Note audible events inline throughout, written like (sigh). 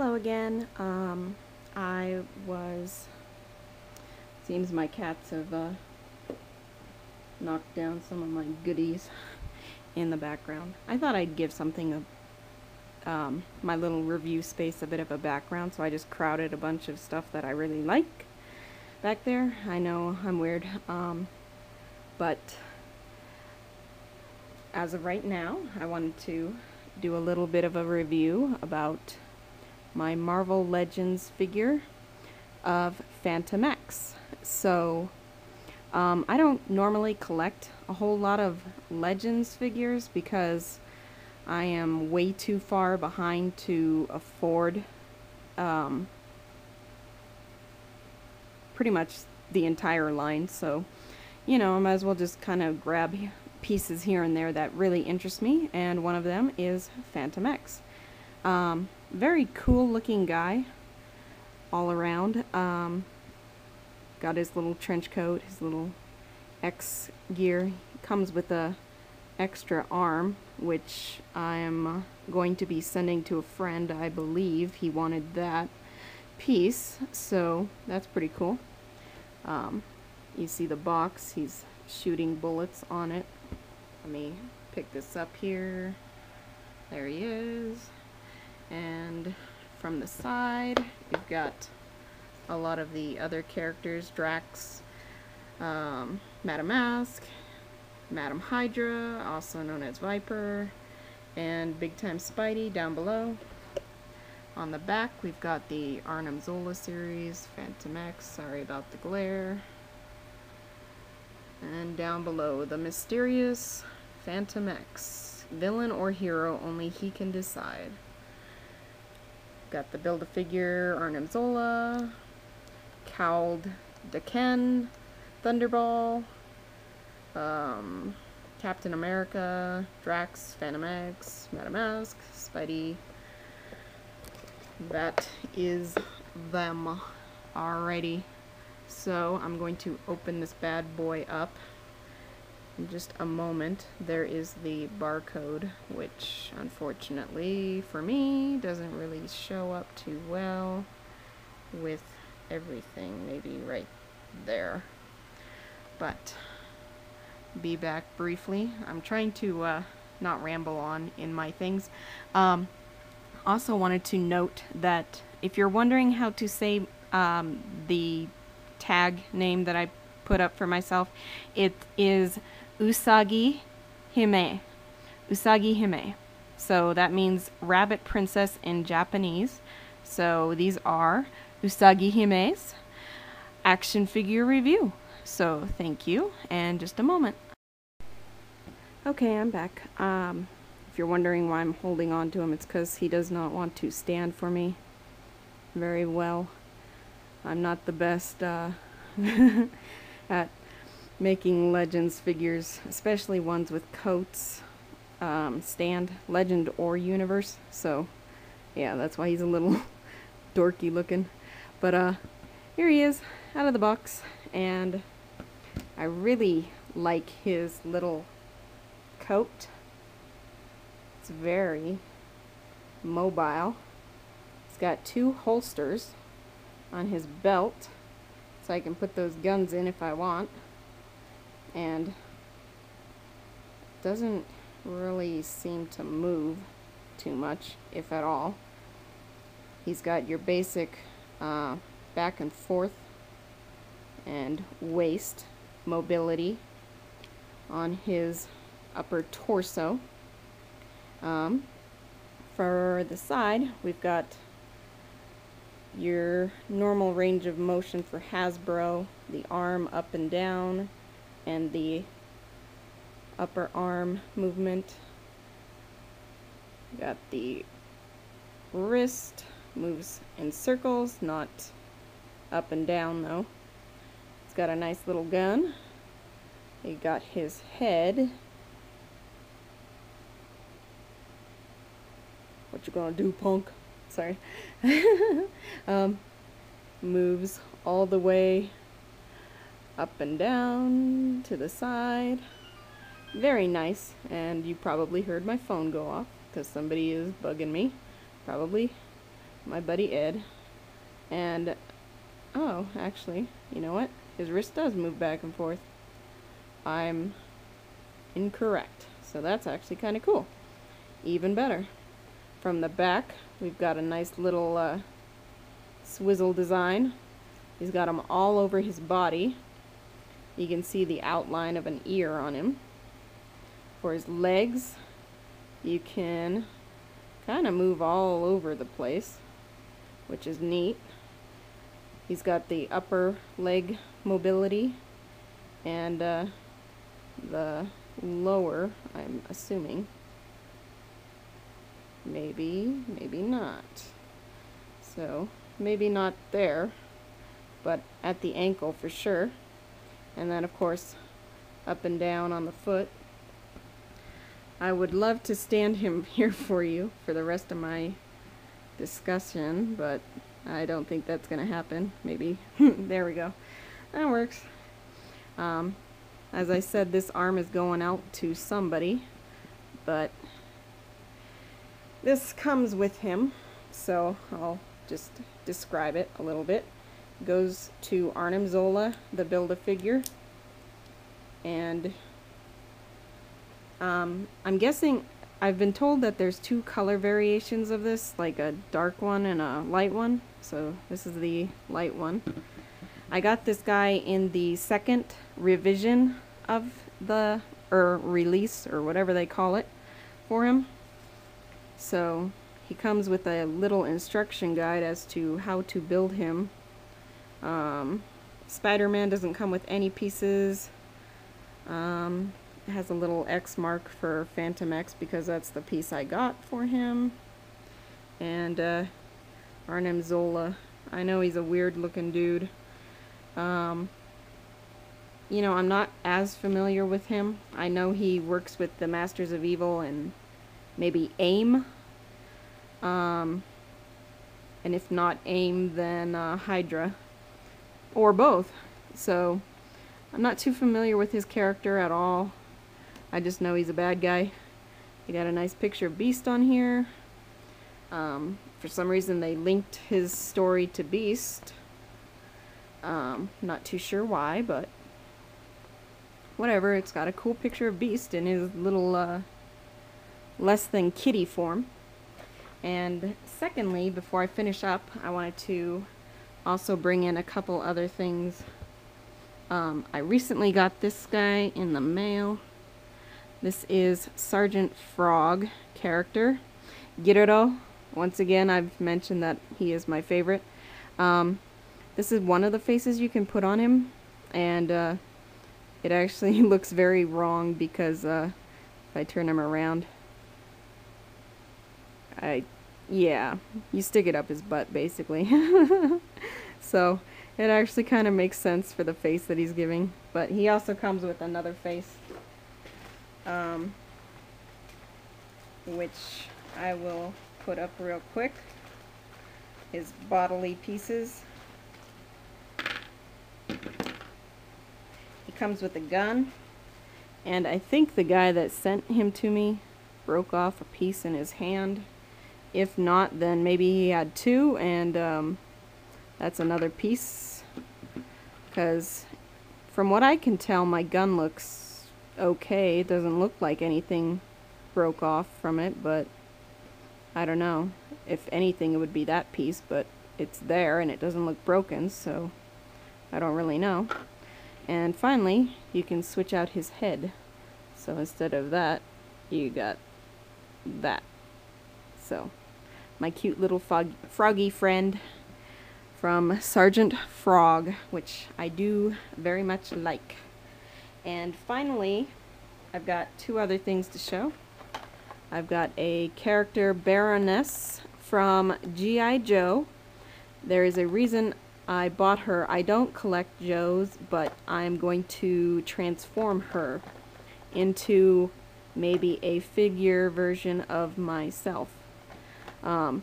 Hello again. Um, I was. Seems my cats have uh, knocked down some of my goodies in the background. I thought I'd give something of um, my little review space a bit of a background, so I just crowded a bunch of stuff that I really like back there. I know I'm weird, um, but as of right now, I wanted to do a little bit of a review about my Marvel Legends figure of Fantomex. So, um, I don't normally collect a whole lot of Legends figures because I am way too far behind to afford um, pretty much the entire line. So, you know, I might as well just kind of grab pieces here and there that really interest me, and one of them is Fantomex. Um, very cool looking guy all around. Um, got his little trench coat, his little X gear. Comes with a extra arm, which I am going to be sending to a friend. I believe he wanted that piece, so that's pretty cool. Um, you see the box, he's shooting bullets on it. Let me pick this up here. There he is. And from the side, we've got a lot of the other characters. Drax, um, Madam Mask, Madam Hydra, also known as Viper, and Big Time Spidey down below. On the back, we've got the Arnim Zola series, Fantomex, sorry about the glare. And down below, the mysterious Fantomex. Villain or hero, only he can decide. Got the Build-A-Figure Arnim Zola, Cowled Daken, Thunderball, um, Captain America, Drax, Fantomex, Madam Mask, Spidey. That is them. Alrighty. So I'm going to open this bad boy up just a moment. There is the barcode, which unfortunately for me doesn't really show up too well with everything. Maybe right there. But be back briefly. I'm trying to uh, not ramble on in my things. Um, also wanted to note that if you're wondering how to say um, the tag name that I put up for myself. It is Usagi Hime. Usagi Hime. So that means rabbit princess in Japanese. So these are Usagi Hime's action figure review. So thank you, and just a moment. Okay, I'm back. Um, if you're wondering why I'm holding on to him, it's because he does not want to stand for me very well. I'm not the best uh, (laughs) at making legends figures, especially ones with coats, um, stand, legend or universe. So, yeah, that's why he's a little (laughs) dorky looking. But, uh, here he is, out of the box, and I really like his little coat. It's very mobile. It's got two holsters on his belt so I can put those guns in if I want and doesn't really seem to move too much if at all. He's got your basic uh, back and forth and waist mobility on his upper torso. Um, for the side we've got your normal range of motion for Hasbro, the arm up and down, and the upper arm movement. Got the wrist, moves in circles, not up and down though. It's got a nice little gun. You got his head. What you gonna do, punk? sorry, (laughs) um, moves all the way up and down to the side. Very nice, and you probably heard my phone go off because somebody is bugging me. Probably my buddy Ed. And, oh, actually, you know what? His wrist does move back and forth. I'm incorrect. So that's actually kind of cool. Even better. From the back, we've got a nice little uh, swizzle design. He's got them all over his body. You can see the outline of an ear on him. For his legs, you can kind of move all over the place, which is neat. He's got the upper leg mobility and uh, the lower, I'm assuming. Maybe, maybe not. So, maybe not there, but at the ankle for sure. And then, of course, up and down on the foot. I would love to stand him (laughs) here for you for the rest of my discussion, but I don't think that's going to happen. Maybe. (laughs) there we go. That works. Um, as I said, this arm is going out to somebody, but this comes with him, so I'll just describe it a little bit. Goes to Arnim Zola, the Build-A-Figure, and um, I'm guessing, I've been told that there's two color variations of this, like a dark one and a light one, so this is the light one. I got this guy in the second revision of the, or release, or whatever they call it, for him. So, he comes with a little instruction guide as to how to build him. Um, Spider-Man doesn't come with any pieces. Um, it has a little X mark for Fantomex because that's the piece I got for him. And uh, Arnim Zola. I know he's a weird looking dude. Um, you know, I'm not as familiar with him. I know he works with the Masters of Evil and maybe AIM. Um, and if not AIM, then uh, Hydra. Or both. So, I'm not too familiar with his character at all. I just know he's a bad guy. He got a nice picture of Beast on here. Um, for some reason they linked his story to Beast. Um, not too sure why, but whatever. It's got a cool picture of Beast in his little uh, less than kitty form. And secondly, before I finish up, I wanted to also bring in a couple other things. Um, I recently got this guy in the mail. This is Sergeant Frog character. Giroro. Once again, I've mentioned that he is my favorite. Um, this is one of the faces you can put on him, and uh, it actually (laughs) looks very wrong because uh, if I turn him around, I, yeah, you stick it up his butt basically. (laughs) so it actually kind of makes sense for the face that he's giving, but he also comes with another face, um, which I will put up real quick. His bodily pieces. He comes with a gun. And I think the guy that sent him to me broke off a piece in his hand. If not, then maybe he had two, and um, that's another piece. Because from what I can tell, my gun looks okay. It doesn't look like anything broke off from it, but I don't know. If anything, it would be that piece, but it's there and it doesn't look broken, so I don't really know. And finally, you can switch out his head. So instead of that, you got that. So, my cute little frog froggy friend from Sergeant Frog, which I do very much like. And finally, I've got two other things to show. I've got a character Baroness from G.I. Joe. There is a reason I bought her. I don't collect Joes, but I'm going to transform her into maybe a figure version of myself. Um,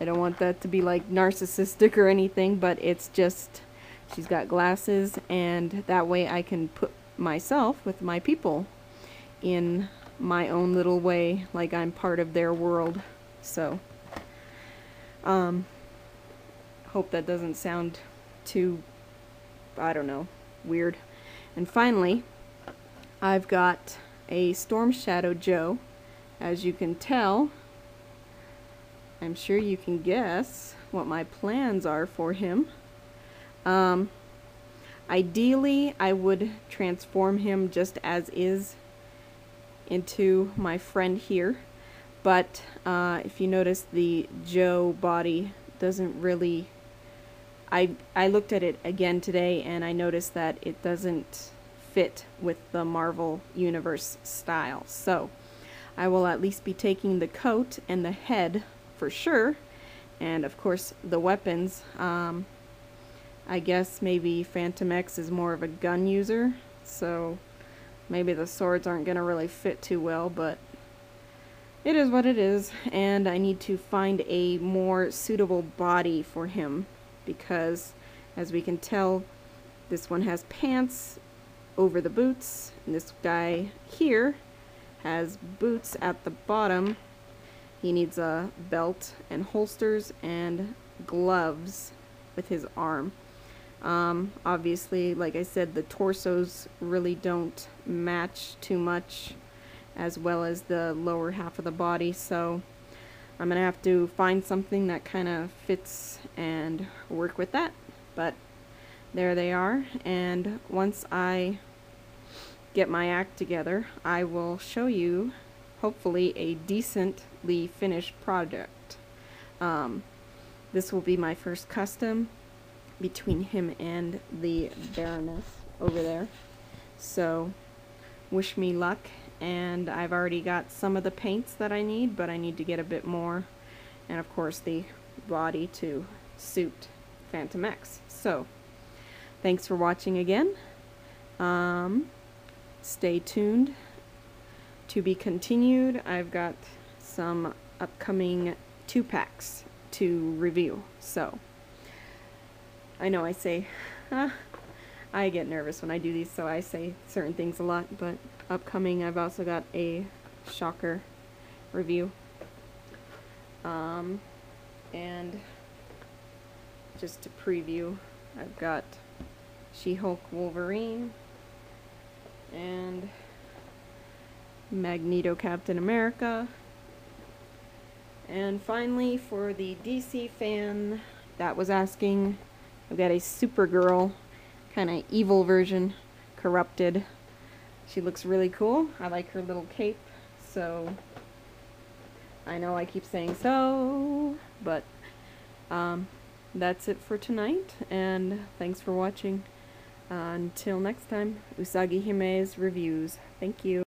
I don't want that to be like narcissistic or anything, but it's just she's got glasses and that way I can put myself with my people in my own little way like I'm part of their world. So, um, hope that doesn't sound too, I don't know, weird. And finally, I've got a Storm Shadow Joe. As you can tell, I'm sure you can guess what my plans are for him. Um, ideally, I would transform him just as is into my friend here. But uh, if you notice, the Joe body doesn't really... I, I looked at it again today and I noticed that it doesn't fit with the Marvel Universe style. So I will at least be taking the coat and the head for sure. And of course the weapons. Um, I guess maybe Fantomex is more of a gun user. So maybe the swords aren't going to really fit too well. But it is what it is, and I need to find a more suitable body for him because, as we can tell, this one has pants over the boots, and this guy here has boots at the bottom. He needs a belt and holsters and gloves with his arm. Um, obviously, like I said, the torsos really don't match too much as well as the lower half of the body. So I'm gonna have to find something that kind of fits and work with that. But there they are. And once I get my act together I will show you hopefully a decently finished product. um, this will be my first custom between him and the Baroness over there so wish me luck and I've already got some of the paints that I need but I need to get a bit more and of course the body to suit Fantomex. so thanks for watching again um, stay tuned to be continued I've got some upcoming two packs to review so I know I say I get nervous when I do these so I say certain things a lot but upcoming, I've also got a Shocker review. Um, and just to preview, I've got She-Hulk Wolverine and Magneto Captain America. And finally, for the DC fan that was asking, I've got a Supergirl kind of evil version, corrupted she looks really cool. I like her little cape, so I know I keep saying so, but um, that's it for tonight, and thanks for watching. Uh, until next time, Usagi Hime's Reviews. Thank you.